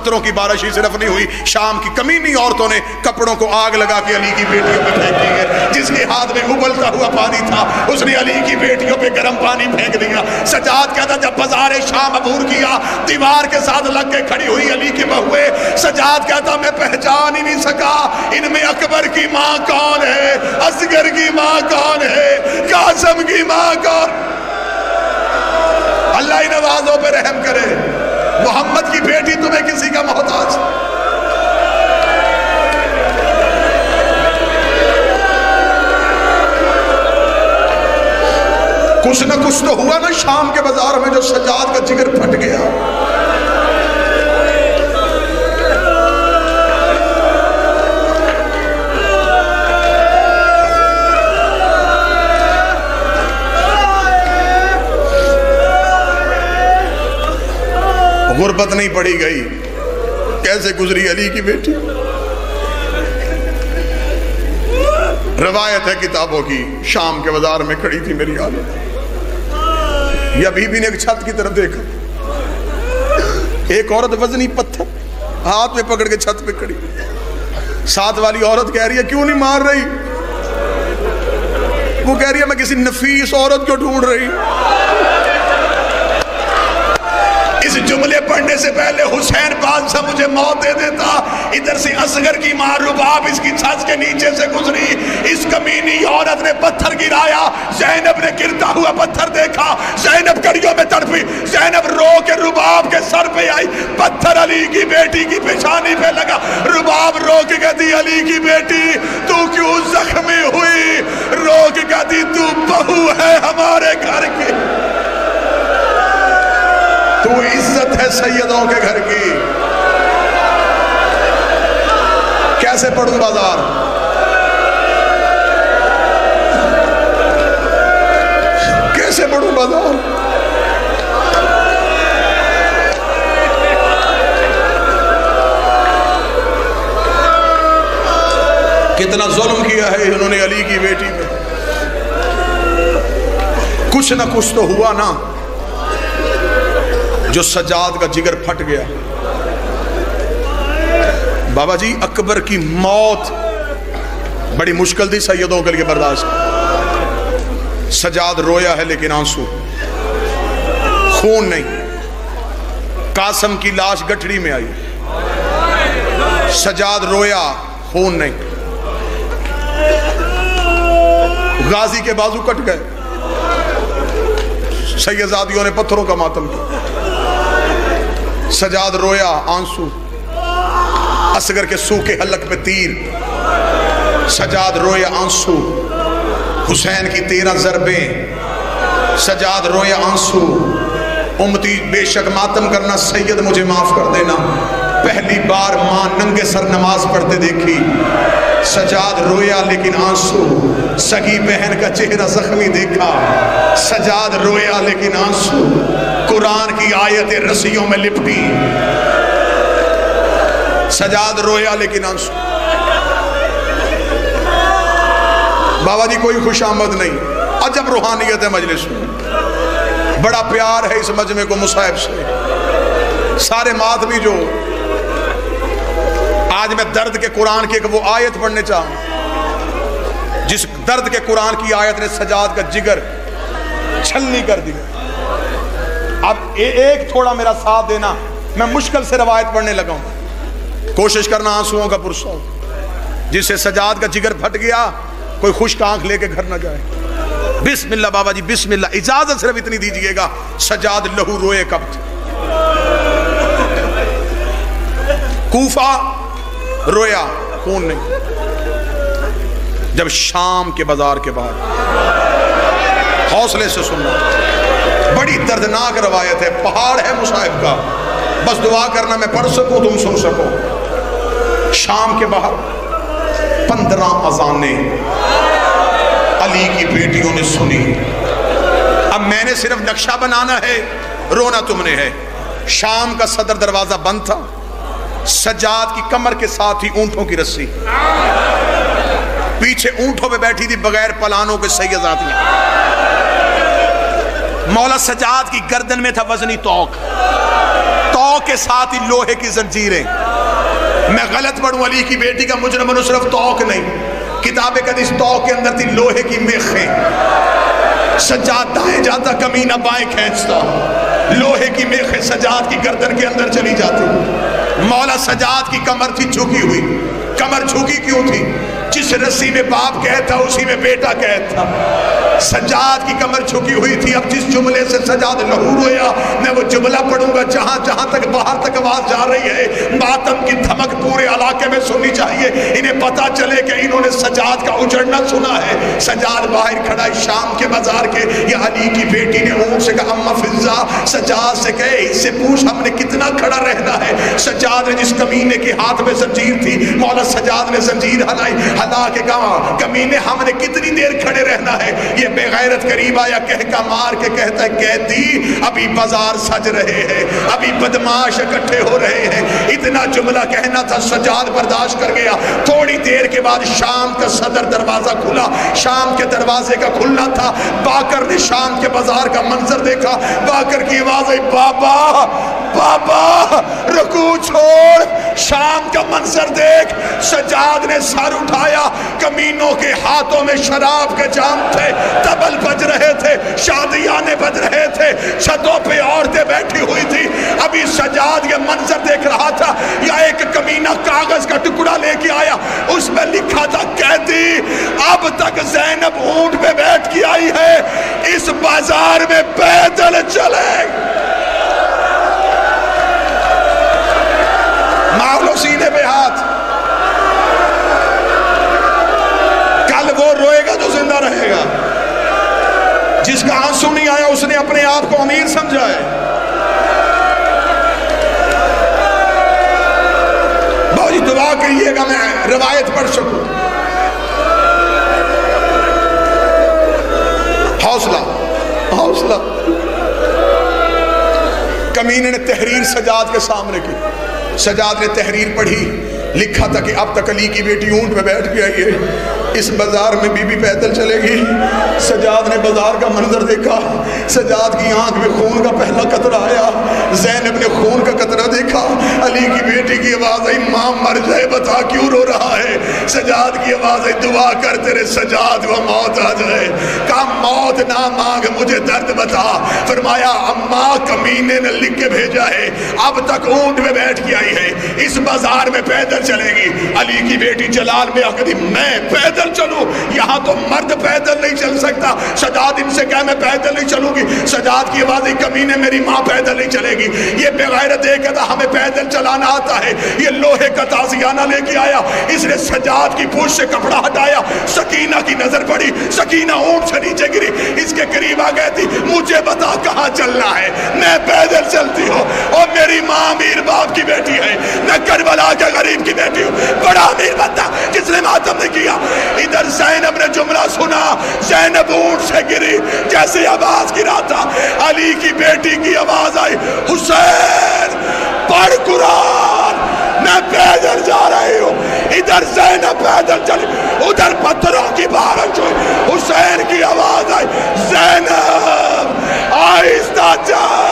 पत्थरों की बारिश ही सिर्फ़ नहीं हुई, शाम की कमीनी औरतों ने कपड़ों को आग लगा के अली की बेटियों पे फेंक दी है। जिसके हाथ में उबलता हुआ पानी था, उसने अली की बेटियों पे गर्म पानी फेंक दिया। सजाद कहता, जब बाज़ार शाम अबूर किया, दीवार के साथ लग के खड़ी हुई अली की बहुए सजाद कहता, मैं पहचान ही नहीं सका, इनमें अकबर की माँ कौन है? असगर की माँ कौन है? कासम की माँ कौन? अल्लाह इन आवाजों पर रहम करे। मोहम्मद की बेटी तुम्हें किसी का मोहताज? कुछ ना कुछ तो हुआ ना शाम के बाज़ार में जो सजाद का जिगर फट गया। गुर्बत नहीं पड़ी गई। कैसे गुजरी अली की बेटी? रवायत है किताबों की, शाम के बाज़ार में खड़ी थी मेरी हालत या बीबी ने एक छत की तरफ़ देखा। एक औरत वजनी पत्थर, हाथ में पकड़ के छत पे खड़ी। साथ वाली औरत कह रही है, क्यों नहीं मार रही? वो कह रही है, मैं किसी नफीस औरत को ढूंढ रही इस जुमले पढ़ने से पहले हुसैन बादशाह मुझे मौत दे देता। इधर से असगर की माँ रुबाब इसकी छत के नीचे से गुजरी। इस कमीनी औरत ने पत्थर गिराया। जैनब ने गिरता हुआ पत्थर देखा। जैनब कड़ियों में तड़पी। जैनब रो के रुबाब के सर पे आई। पत्थर अली की बेटी की पेशानी पे लगा। रुबाब रो के कहती, अली की बेटी, तू क्यों जख्मी हुई? रो के कहती, तू बहू है हमारे घर की। तू इज़्ज़त है सैयदों के घर की। कैसे पढ़ू बाज़ार? कैसे पढ़ू बाज़ार? कितना जुल्म किया है इन्होंने अली की बेटी पे। कुछ ना कुछ तो हुआ ना। जो सजाद का जिगर फट गया। बाबा जी, अकबर की मौत बड़ी मुश्किल थी सैयदों के लिए बर्दाश्त। सजाद रोया है लेकिन आँसू। खून नहीं। कासम की लाश गठड़ी में आई। सजाद रोया, खून नहीं। गाजी के बाजू कट गए। सैयदादियों ने पत्थरों का मातम किया। सजाद रोया आँसू, असगर के सूखे हलक पे तीर। सजाद रोया आँसू, हुसैन की तेरह जरबे। सजाद रोया आँसू उमती बेशक मातम करना, सैयद मुझे माफ़ कर देना। पहली बार माँ नंगे सर नमाज़ पढ़ते देखी। सजाद रोया लेकिन आँसू, सगी बहन का चेहरा जख्मी देखा। सजाद रोया लेकिन आँसू कुरान की आयतें रस्सियों में लिपटी। सजाद रोया लेकिन आँसू बाबा जी, कोई खुश आमद नहीं। अजब रूहानियत है मजलिस में। बड़ा प्यार है इस मजमे को मुसाहिब से। सारे मातमी जो आज मैं दर्द के कुरान की एक वो आयत पढ़ने चाहूँ जिस दर्द के कुरान की आयत ने सजाद का जिगर छलनी कर दिया। ए, एक थोड़ा मेरा साथ देना। मैं मुश्किल से रवायत पढ़ने लगा कोशिश करना आंसुओं का पुरसा जिससे सजाद का जिगर फट गया कोई खुश आँख लेके घर ना जाए। बिस्मिल्लाह बाबा जी बिस्मिल्लाह। इजाज़त सिर्फ़ इतनी दीजिएगा सजाद लहू रोए कब कूफा रोया खून नहीं। जब शाम के बाज़ार के बाद हौसले से सुनना। बड़ी दर्दनाक रवायत है। पहाड़ है मुसाहिब का। बस दुआ करना, मैं पढ़ सकूँ, तुम सुन सको। शाम के बाहर पंद्रह अजाने अली की बेटियों ने सुनी। अब मैंने सिर्फ़ नक्शा बनाना है, रोना तुमने है। शाम का सदर दरवाज़ा बंद था। सजाद की कमर के साथ ही ऊंटों की रस्सी। पीछे ऊंटों पे बैठी थी, बगैर पलानों के सैयदातियाँ मौला सजाद की गर्दन में था वजनी तोक। तोक तो के साथ ही लोहे की जंजीरें। मैं गलत पढ़ू अली की बेटी का मुजरम सिर्फ़ तोक नहीं। किताब कदीस तो के अंदर थी लोहे की मेखें। सजाद दाएँ जाता कमीना बाएँ खींचता। लोहे की मेखें सजाद की गर्दन के अंदर चली जाती। मौला सजाद की कमर थी झुकी हुई। कमर झुकी क्यों थी? जिस रस्सी में बाप कहता उसी में बेटा कहता सजाद की कमर झुकी हुई थी, अब जिस जुमले से सजाद लहू रोया, मैं वो जुमला पढ़ूँगा, जहाँ जहाँ तक बाहर तक आवाज़ जा रही है। मातम की धमक पूरे इलाके में सुननी चाहिए इन्हें पता चले कि इन्होंने सजाद का उजड़ना सुना है। सजाद बाहर खड़ा है शाम के बाज़ार के। या अली की बेटी ने ऊँट से कहा, अम्मा फिजा सजाद से कहे, इससे पूछ हमने कितना खड़ा रहना है? सजाद ने जिस कमीने के हाथ में जंजीर थी, मौला सजाद ने जंजीर हलाई। हला के कहा कमीने हमने कितनी देर खड़े रहना है? ये बेगैरत करीब आया कह का मार के कहता है, कैदी, अभी बाज़ार सज रहे हैं, अभी बदमाश इकट्ठे हो रहे हैं। इतना जुमला कहना था, सजाद बर्दाश्त कर गया। थोड़ी देर के बाद शाम का सदर दरवाज़ा खुला। शाम के दरवाजे का खुलना था। बाकर ने शाम के बाज़ार का मंजर देखा। बाकर की आवाज़ आई बाबा बाबा, रुकू छोड़। शाम का मंजर देख सजाद ने सर उठाया। कमीनों के हाथों में शराब के जाम थे, तबल बज रहे थे, शादियाने बज रहे थे, छतों पे औरतें बैठी हुई थी। अभी सजाद ये मंजर देख रहा था, या एक कमीना कागज़ का टुकड़ा लेके आया। उसमें लिखा था कहती अब तक जैनब ऊँट पे बैठ के आई है, इस बाज़ार में पैदल चले। सीने पे हाथ। कल वो रोएगा तो ज़िंदा रहेगा। जिसका आँसू नहीं आया उसने अपने आप को अमीर समझा है। बहुत दुआ करिएगा मैं रवायत पढ़ सकूँ। कमीने ने तहरीर सजाद के सामने की। सजाद ने तहरीर पढ़ी, लिखा था कि अब तक अली की बेटी ऊँट में बैठ के आई है इस बाज़ार में बीबी पैदल चलेगी। सजाद ने बाज़ार का मंजर देखा। सजाद की आँख में खून का पहला कतरा आया। जैनब ने खून का कतरा देखा। अली की बेटी की आवाज़ आई माँ मर जाए, बता क्यों रो रहा है? सजाद की आवाज़ आई दुआ कर, तेरे सजाद को मौत आ जाए। कहा, मौत ना मांग, मुझे दर्द बता। फरमाया, अम्मा कमीने ने लिख के भेजा है। अब तक ऊँट में बैठ के आई है। इस बाज़ार में पैदल चलेगी। अली की बेटी जलाल में आकर मैं पैदल पैदल चलूँ। यहाँ तो मर्द पैदल नहीं चल सकता। सजाद इनसे कह, मैं पैदल नहीं चलूँगी। सजाद की आवाज़ कमी ने मेरी माँ पैदल नहीं चलेगी। ये बेगैरत एक था हमें पैदल चलाना आता है। ये लोहे का ताजियाना लेके आया। इसने सजाद की पूछ से कपड़ा हटाया। सकीना की नज़र पड़ी। सकीना ऊँट से नीचे गिरी। इसके करीब आ गई थी। मुझे बता कहाँ चलना है। मैं पैदल चलती हूँ और मेरी बड़ा अमीर बाप की बेटी है। मैं करबला के गरीब की बेटी हूँ। बड़ा अमीर बंदा, किसने मातम ने किया? इधर जैनब ने जुमला सुना, जैनब ऊँट से गिरी, जैसे आवाज़ गिरा था। अली की बेटी की आवाज़ आई, हुसैन, पढ़ कुरान, मैं पैदल जा रही हूँ। इधर जैनब पैदल चली, उधर पत्थरों की बारिश हुई। हुसैन की आवाज़ आई, जैनब, आहिस्ता जा।